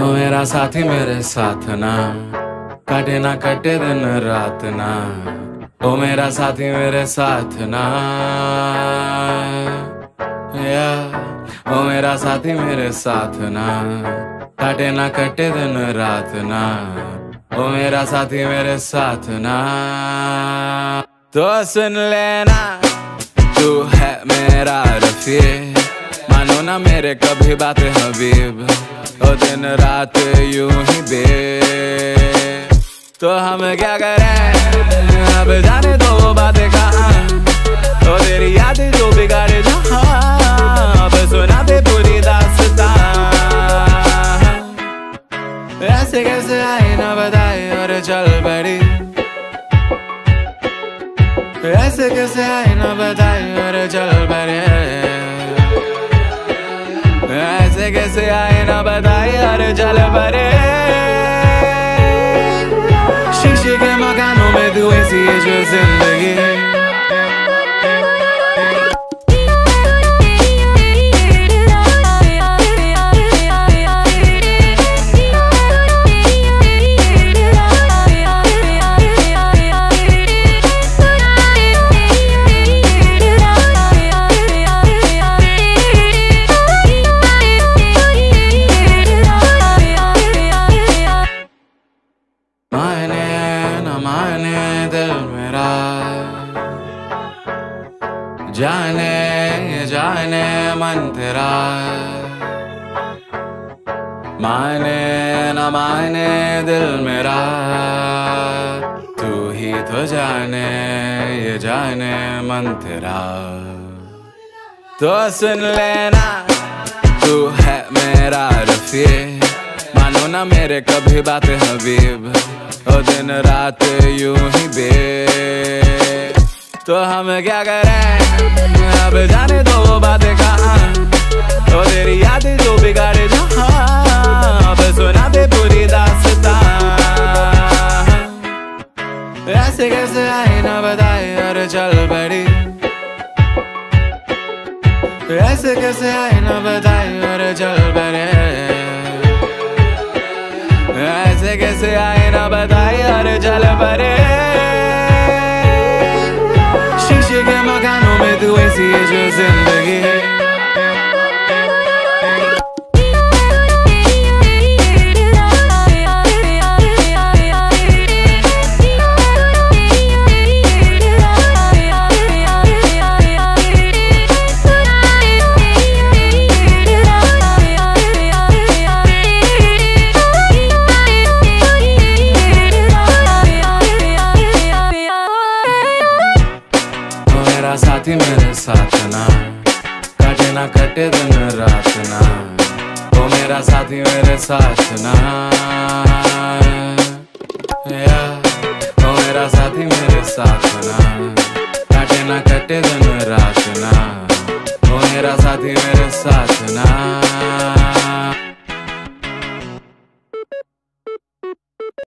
ओ मेरा साथी, मेरे साथ ना। काटे ना कटे दिन, रात ना। ओ मेरा साथी, मेरे साथ ना। या। ओ मेरा साथी, मेरे साथ ना। काटे ना कटे दिन, रात ना। ओ मेरा साथी, मेरे साथ ना। तो सुन लेना, तू है मेरा रफी ना मेरे कभी बात हबीब। ओ दिन रात यूँ ही बे तो हम क्या करें? अब जाने दो बातें कहाँ। तो तेरी याद जो बिगाड़े जहाँ। अब सुना दे पूरी दास्तां ऐसे कैसे आई ना बताए और चल पड़ी। ऐसे कैसे आई ना बताए और चल पड़े। ऐसे कैसे आए ना बताए, हर जल भरे। शीशे के मकानों में ऐसी है जो ज़िंदगी। जाने जाने मन तेरा। माने न माने दिल मेरा। तू ही तो जाने, ये जाने मन तेरा। तो सुन लेना, तू है मेरा रफी मानो ना मेरे कभी बात हबीब। ओ दिन रात यूँ ही बे तो हम क्या करें? जाने दो बातें तेरी याद बिगाड़े दे पूरी ऐसे कैसे आई ना बताई और चल पड़ी ऐसे कैसे आई ना बताई और चल पड़े ऐसे कैसे आए ना बताए और चल पड़े। ऐसी जो ज़िंदगी ओ मेरा साथी मेरे साथ ना। काटे ना कटे दिन रात ना। ओ मेरा साथी, मेरे साथ ना। या ओ मेरा साथी, मेरे साथ ना। काटे ना कटे दिन रात ना। ओ मेरा साथी, मेरे साथ ना।